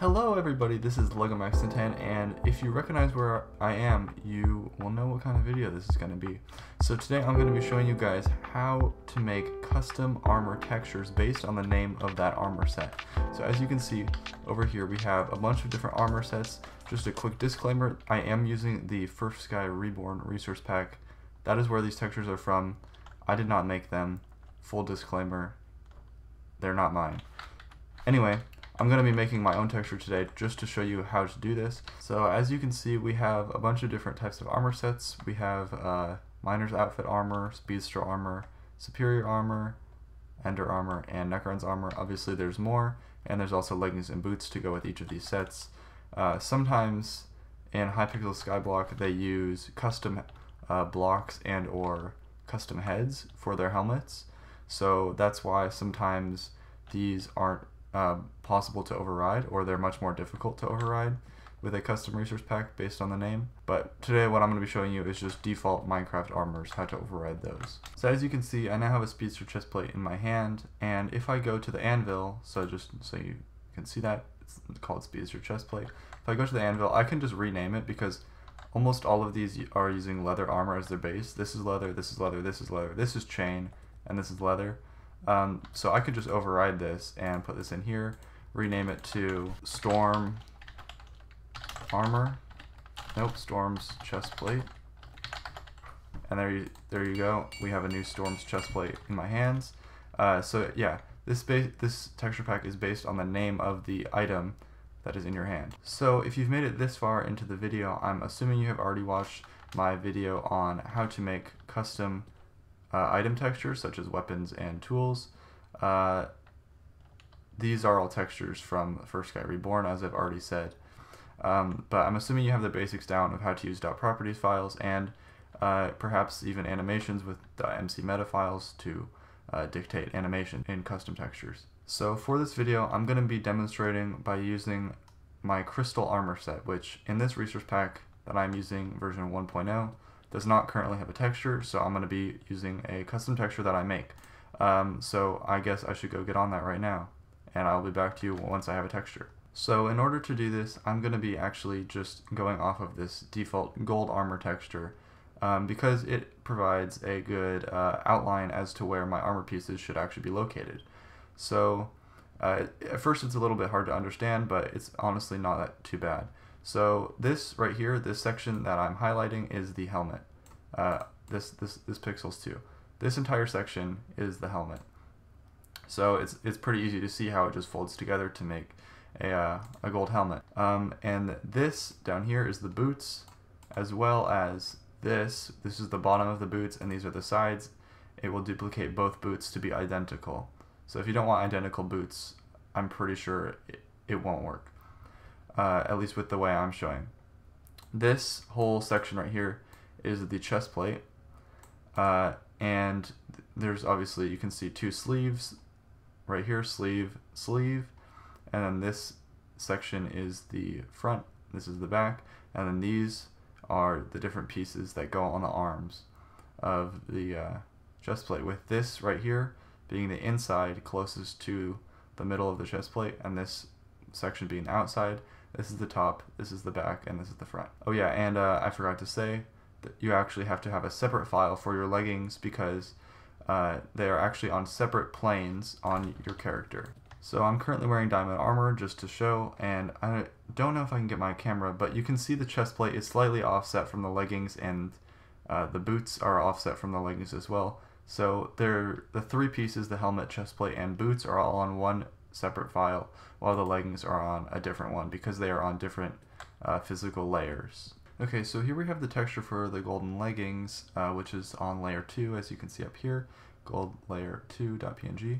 Hello everybody, this is Lego Max Ten, and if you recognize where I am, you will know what kind of video this is going to be. So today I'm going to be showing you guys how to make custom armor textures based on the name of that armor set. So as you can see over here we have a bunch of different armor sets. Just a quick disclaimer, I am using the FurfSky Reborn resource pack. That is where these textures are from. I did not make them. Full disclaimer, they're not mine. Anyway, I'm going to be making my own texture today just to show you how to do this. So as you can see we have a bunch of different types of armor sets. We have uh, Miner's Outfit armor, Speedster armor, Superior armor, Ender armor, and Necron's armor. Obviously there's more, and there's also leggings and boots to go with each of these sets. Uh, sometimes in Hypixel Skyblock they use custom uh, blocks and or custom heads for their helmets. So that's why sometimes these aren't uh, possible to override, or they're much more difficult to override with a custom resource pack based on the name. But today what I'm going to be showing you is just default Minecraft armors, how to override those. So as you can see, I now have a Speedster chest plate in my hand, and if I go to the anvil, so just so you can see that, it's called Speedster chest plate. If I go to the anvil, I can just rename it because almost all of these are using leather armor as their base. This is leather, this is leather, this is leather, this is chain, and this is leather. Um, so I could just override this and put this in here, rename it to Storm Armor. Nope, Storm's chest plate. And there you, there you go. We have a new Storm's chest plate in my hands. Uh, so yeah, this this texture pack is based on the name of the item that is in your hand. So if you've made it this far into the video, I'm assuming you have already watched my video on how to make custom uh, item textures such as weapons and tools. Uh, these are all textures from FurfSky Reborn, as I've already said. Um, but I'm assuming you have the basics down of how to use .properties files and uh, perhaps even animations with .mc meta files to uh, dictate animation in custom textures. So for this video, I'm going to be demonstrating by using my Crystal Armor set, which in this resource pack that I'm using, version 1.0, does not currently have a texture, so I'm going to be using a custom texture that I make. Um, so I guess I should go get on that right now, and I'll be back to you once I have a texture. So in order to do this, I'm going to be actually just going off of this default gold armor texture, um, because it provides a good uh, outline as to where my armor pieces should actually be located. So uh, at first it's a little bit hard to understand, but it's honestly not too bad. So this right here, this section that I'm highlighting is the helmet. Uh, this, this, this pixels too. This entire section is the helmet. So it's, it's pretty easy to see how it just folds together to make a, uh, a gold helmet. Um, and this down here is the boots, as well as this. This is the bottom of the boots, and these are the sides. It will duplicate both boots to be identical. So if you don't want identical boots, I'm pretty sure it, it won't work uh, at least with the way I'm showing. This whole section right here is the chest plate, uh, and there's obviously, you can see two sleeves right here, sleeve, sleeve, and then this section is the front, this is the back, and then these are the different pieces that go on the arms of the uh, chest plate, with this right here being the inside closest to the middle of the chest plate, and this section being outside, this is the top, this is the back, and this is the front. Oh yeah, and uh, I forgot to say that you actually have to have a separate file for your leggings because uh, they are actually on separate planes on your character. So I'm currently wearing diamond armor just to show, and I don't know if I can get my camera, but you can see the chest plate is slightly offset from the leggings, and uh, the boots are offset from the leggings as well. So they're the three pieces, the helmet, chest plate, and boots are all on one separate file while the leggings are on a different one because they are on different uh, physical layers. Okay, so here we have the texture for the golden leggings, uh, which is on layer 2, as you can see up here, gold layer 2.png.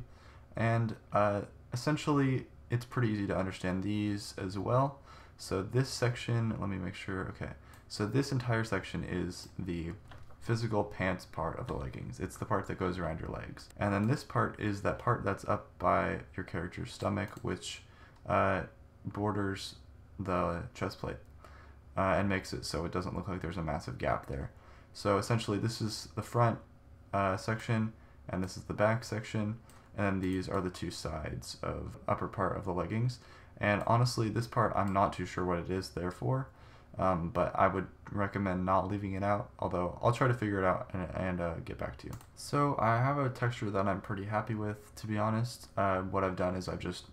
And uh, essentially, it's pretty easy to understand these as well. So this section, let me make sure, okay. So this entire section is the physical pants part of the leggings. It's the part that goes around your legs. And then this part is that part that's up by your character's stomach, which uh, borders the chest plate uh, and makes it so it doesn't look like there's a massive gap there. So essentially this is the front uh, section and this is the back section and these are the two sides of upper part of the leggings And honestly, this part I'm not too sure what it is there for, um, but I would recommend not leaving it out, although I'll try to figure it out and, and uh, get back to you. So I have a texture that I'm pretty happy with, to be honest. Uh, what I've done is I've just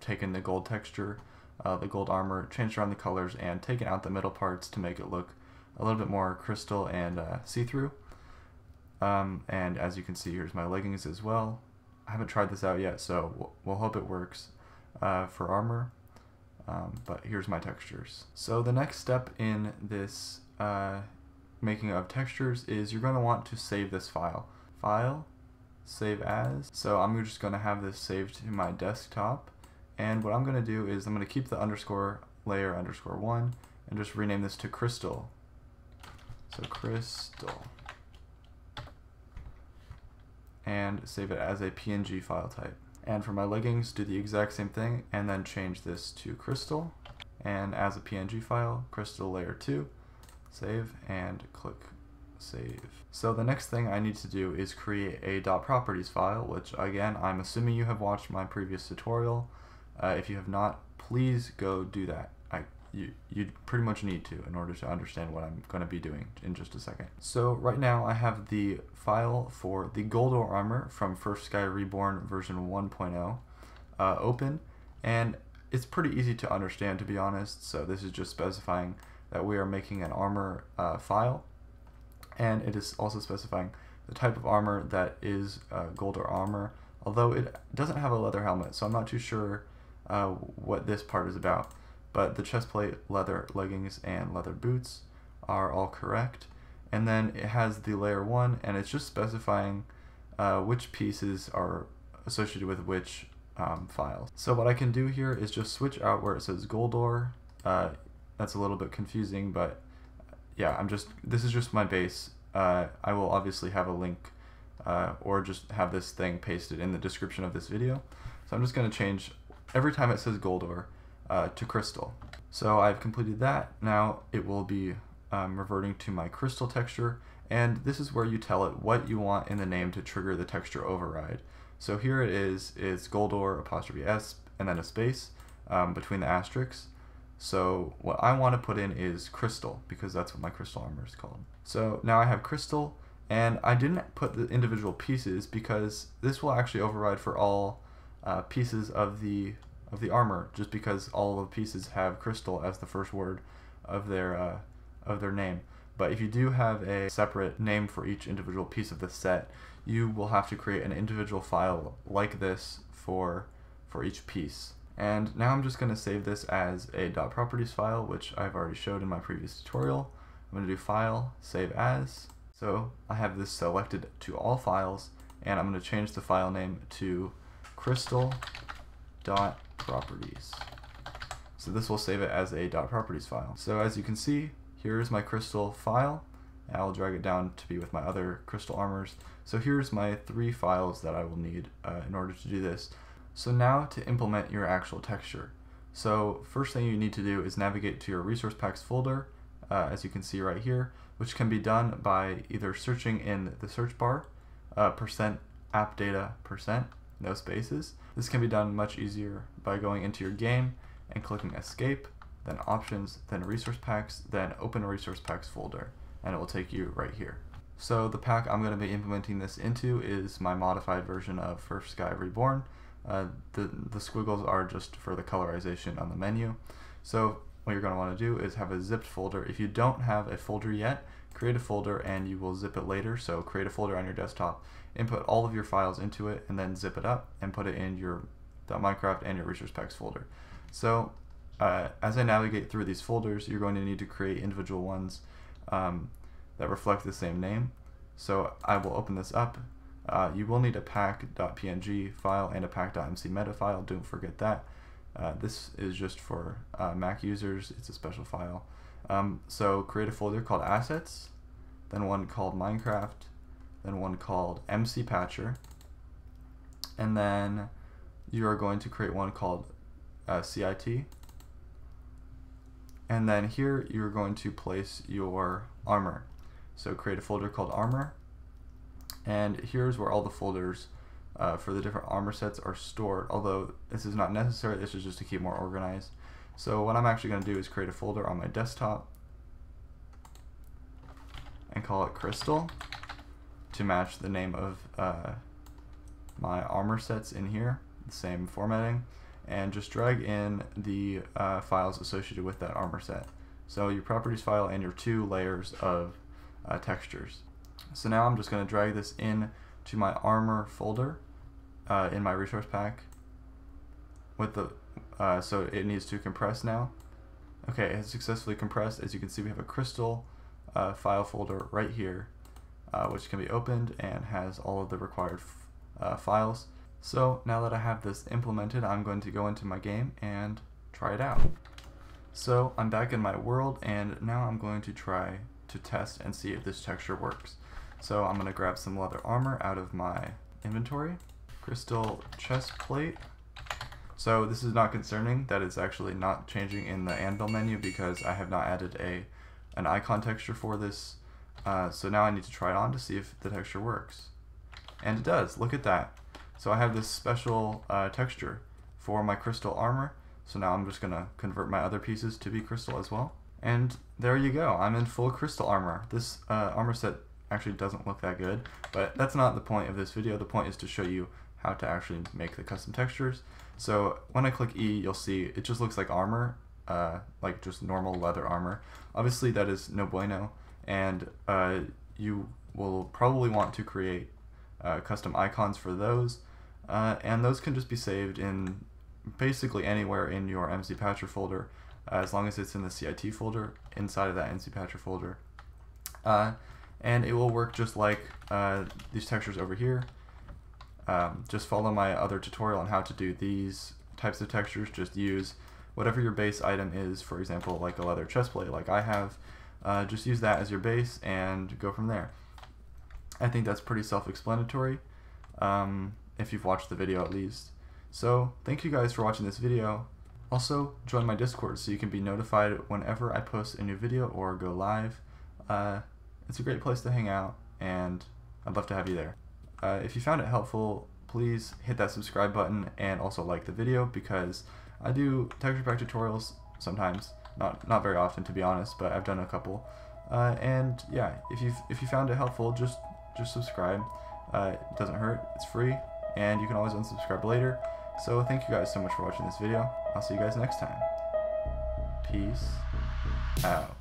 taken the gold texture, uh, the gold armor, changed around the colors, and taken out the middle parts to make it look a little bit more crystal and uh, see-through. Um, and as you can see, here's my leggings as well. I haven't tried this out yet, so we'll, we'll hope it works uh, for armor. Um, but here's my textures. So the next step in this uh, making of textures is you're going to want to save this file. File, save as. So I'm just going to have this saved to my desktop. And what I'm going to do is I'm going to keep the underscore layer underscore one and just rename this to crystal. So crystal. And save it as a PNG file type. And for my leggings, do the exact same thing and then change this to crystal. And as a PNG file, crystal layer 2, save and click save. So the next thing I need to do is create a .properties file, which again, I'm assuming you have watched my previous tutorial. Uh, if you have not, please go do that you, you pretty much need to in order to understand what I'm going to be doing in just a second. So right now I have the file for the Goldor armor from FurfSky Reborn version 1.0 uh, open. And it's pretty easy to understand to be honest. So this is just specifying that we are making an armor uh, file. And it is also specifying the type of armor that is uh, Goldor armor. Although it doesn't have a leather helmet so I'm not too sure uh, what this part is about but the chest plate, leather leggings, and leather boots are all correct. And then it has the layer 1, and it's just specifying uh, which pieces are associated with which um, files. So what I can do here is just switch out where it says Goldor. Uh, that's a little bit confusing, but yeah, I'm just, this is just my base. Uh, I will obviously have a link uh, or just have this thing pasted in the description of this video. So I'm just going to change, every time it says Goldor, uh, to crystal. So I've completed that. Now it will be um, reverting to my crystal texture and this is where you tell it what you want in the name to trigger the texture override. So here it is, it's Goldor apostrophe S and then a space um, between the asterisks. So what I want to put in is crystal because that's what my crystal armor is called. So now I have crystal and I didn't put the individual pieces because this will actually override for all uh, pieces of the of the armor just because all the pieces have crystal as the first word of their uh, of their name. But if you do have a separate name for each individual piece of the set, you will have to create an individual file like this for for each piece. And now I'm just going to save this as a .properties file, which I've already showed in my previous tutorial. I'm going to do File, Save As. So I have this selected to all files, and I'm going to change the file name to crystal dot properties. So this will save it as a properties file. So as you can see, here's my crystal file. I'll drag it down to be with my other crystal armors. So here's my three files that I will need uh, in order to do this. So now to implement your actual texture. So first thing you need to do is navigate to your resource packs folder, uh, as you can see right here, which can be done by either searching in the search bar, uh, percent app data percent, no spaces. This can be done much easier by going into your game and clicking escape, then options, then resource packs, then open resource packs folder, and it will take you right here. So the pack I'm going to be implementing this into is my modified version of FurfSky Reborn. Uh, the, the squiggles are just for the colorization on the menu. So what you're going to want to do is have a zipped folder. If you don't have a folder yet, create a folder and you will zip it later. So create a folder on your desktop, input all of your files into it, and then zip it up and put it in your .minecraft and your resource packs folder. So uh, as I navigate through these folders, you're going to need to create individual ones um, that reflect the same name. So I will open this up. Uh, you will need a pack.png file and a pack.mc meta file. Don't forget that. Uh, this is just for uh, Mac users. It's a special file. Um, so create a folder called assets, then one called Minecraft, then one called MC Patcher, and then you are going to create one called uh, CIT. And then here you're going to place your armor. So create a folder called armor. And here's where all the folders uh, for the different armor sets are stored, although this is not necessary, this is just to keep more organized. So what I'm actually going to do is create a folder on my desktop and call it crystal to match the name of uh, my armor sets in here, the same formatting, and just drag in the uh, files associated with that armor set. So your properties file and your two layers of uh, textures. So now I'm just going to drag this in to my armor folder uh, in my resource pack with the uh, so it needs to compress now. Okay, it has successfully compressed. As you can see, we have a crystal uh, file folder right here, uh, which can be opened and has all of the required uh, files. So now that I have this implemented, I'm going to go into my game and try it out. So I'm back in my world, and now I'm going to try to test and see if this texture works. So I'm going to grab some leather armor out of my inventory, crystal chest plate, so this is not concerning that it's actually not changing in the anvil menu because I have not added a an icon texture for this. Uh, so now I need to try it on to see if the texture works. And it does, look at that. So I have this special uh, texture for my crystal armor. So now I'm just gonna convert my other pieces to be crystal as well. And there you go, I'm in full crystal armor. This uh, armor set actually doesn't look that good, but that's not the point of this video. The point is to show you how to actually make the custom textures. So when I click E, you'll see it just looks like armor, uh, like just normal leather armor. Obviously that is no bueno, and uh, you will probably want to create uh, custom icons for those, uh, and those can just be saved in basically anywhere in your MC Patcher folder, as long as it's in the CIT folder inside of that MC Patcher folder. Uh, and it will work just like uh, these textures over here. Um, just follow my other tutorial on how to do these types of textures. Just use whatever your base item is, for example, like a leather chest plate like I have. Uh, just use that as your base and go from there. I think that's pretty self-explanatory, um, if you've watched the video at least. So, thank you guys for watching this video. Also, join my Discord so you can be notified whenever I post a new video or go live. Uh, it's a great place to hang out, and I'd love to have you there. Uh, if you found it helpful, please hit that subscribe button and also like the video because I do texture pack tutorials sometimes, not not very often to be honest, but I've done a couple. Uh, and yeah, if you if you found it helpful, just just subscribe. Uh, it doesn't hurt. It's free, and you can always unsubscribe later. So thank you guys so much for watching this video. I'll see you guys next time. Peace out.